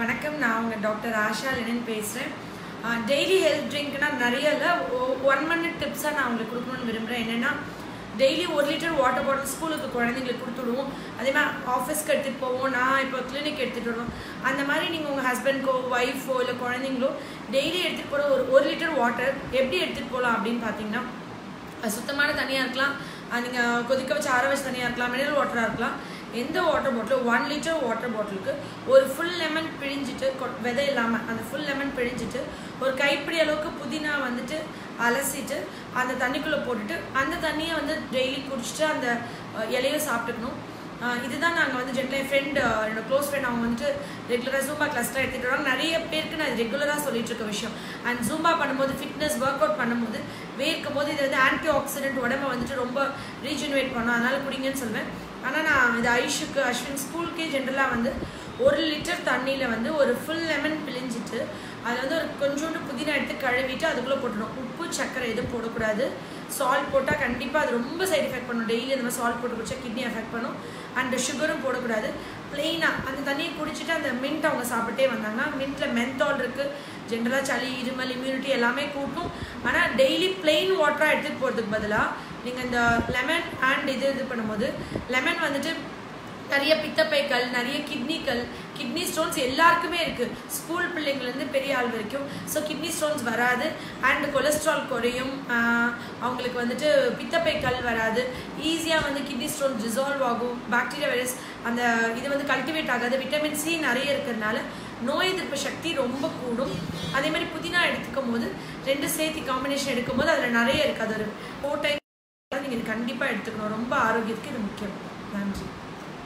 வணக்கம் நான் உங்கள் டாக்டர் ஆஷா லெனின் பேசுகிறேன் டெய்லி ஹெல்த் ட்ரிங்க்னா நிறைய இல்லை. ஒன் மினிட் டிப்ஸாக நான் உங்களுக்கு கொடுக்கணும்னு விரும்புகிறேன் என்னென்னா டெய்லி ஒரு லிட்டர் வாட்டர் பாட்டில் ஸ்கூலுக்கு குழந்தைங்களுக்கு கொடுத்துடுவோம். அதே மாதிரி ஆஃபீஸ்க்கு எடுத்துகிட்டு போவோம். நான் இப்போ கிளினிக் எடுத்துகிட்டு வருவோம் அந்த மாதிரி நீங்கள் உங்கள் ஹஸ்பண்ட்க்கோ ஒய்ஃபோ இல்லை குழந்தைங்களோ டெய்லி எடுத்துகிட்டு போகிற ஒரு ஒரு லிட்டர் வாட்டர் எப்படி எடுத்துகிட்டு போகலாம் அப்படின்னு பார்த்தீங்கன்னா சுத்தமான தண்ணியாக இருக்கலாம். நீங்கள் கொதிக்க வச்சு ஆற வச்சு தண்ணியாக இருக்கலாம். மினரல் வாட்டராக இருக்கலாம். எந்த வாட்டர் பாட்டிலும் ஒன் லிட்டர் வாட்டர் பாட்டிலுக்கு ஒரு ஃபுல் லெமன் பிழிஞ்சிட்டு விதை இல்லாமல் அந்த ஃபுல் லெமன் பிழிஞ்சிட்டு ஒரு கைப்பிடி அளவுக்கு புதினா வந்துட்டு அலசிட்டு அந்த தண்ணிக்குள்ளே போட்டுட்டு அந்த தண்ணியை வந்து டெய்லி குடிச்சிட்டு அந்த இலையை சாப்பிட்டுக்கணும். இதுதான் நாங்கள் வந்து ஜென்ரல் என் ஃப்ரெண்ட் என்னோட க்ளோஸ் ஃப்ரெண்ட் அவங்க வந்துட்டு ரெகுலராக ஜூம்பா கிளாஸ்லாம் எடுத்துகிட்டு வராங்க. நிறைய பேருக்கு நான் ரெகுலராக சொல்லிட்டு இருக்க விஷயம். அண்ட் ஜூம்பா பண்ணும்போது ஃபிட்னஸ் ஒர்க் அவுட் பண்ணும்போது வேர்க்கும் போது இது வந்து ஆன்டி ஆக்சிடென்ட் உடம்ப வந்துட்டு ரொம்ப ரீஜெனுவேட் பண்ணும். அதனால் குடிங்கன்னு சொல்லுவேன். ஆனால் நான் இது ஐஷுக்கு அஸ்வின் ஸ்கூலுக்கே ஜென்ரலாக வந்து ஒரு லிட்டர் தண்ணியில் வந்து ஒரு ஃபுல் லெமன் பிழிஞ்சிட்டு அதில் வந்து ஒரு கொஞ்சோண்டு புதினா எடுத்து கழுவிட்டு அதுக்குள்ளே போட்டுடணும். உப்பு சர்க்கரை எதுவும் போடக்கூடாது. சால்ட் போட்டால் கண்டிப்பாக அது ரொம்ப சைடு எஃபெக்ட் பண்ணும். டெய்லி அந்த மாதிரி சால்ட் போட்டு குடிச்சா கிட்னி எஃபெக்ட் பண்ணும். அண்ட் சுகரும் போடக்கூடாது. ப்ளெயினாக அந்த தண்ணியை குடிச்சிட்டு அந்த மின்ட் அவங்க சாப்பிட்டே வந்தாங்கன்னா மின்ட்டில் மென்தால் இருக்குது ஜென்ரலாக சளி இருமல் இம்யூனிட்டி எல்லாமே கூட்டும். ஆனால் டெய்லி பிளெயின் வாட்டராக எடுத்துகிட்டு போகிறதுக்கு பதிலாக நீங்கள் இந்த லெமன் அண்ட் இது இது பண்ணும்போது லெமன் வந்துட்டு நிறைய பித்தப்பைகள் நிறைய கிட்னிகள் கிட்னி ஸ்டோன்ஸ் எல்லாருக்குமே இருக்குது ஸ்கூல் பிள்ளைங்கள்லேருந்து பெரிய ஆள் வரைக்கும். ஸோ கிட்னி ஸ்டோன்ஸ் வராது. அண்ட் கொலஸ்ட்ரால் குறையும். அவங்களுக்கு வந்துட்டு பித்தப்பைக்கல் வராது. ஈஸியாக வந்து கிட்னி ஸ்டோன் டிசால்வ் ஆகும். பாக்டீரியா வைரஸ் அந்த இது வந்து கல்டிவேட் ஆகாது. விட்டமின் சி நிறைய இருக்கிறதுனால நோய் எதிர்ப்பு சக்தி ரொம்ப கூடும். அதே மாதிரி புதினா எடுத்துக்கும் போது ரெண்டு சேர்த்து காம்பினேஷன் எடுக்கும்போது அதில் நிறைய இருக்குது அது ஒரு ஃபோர் டைம் நீங்கள் இது கண்டிப்பாக எடுத்துக்கணும். ரொம்ப ஆரோக்கியத்துக்கு இது முக்கியம். நன்றி.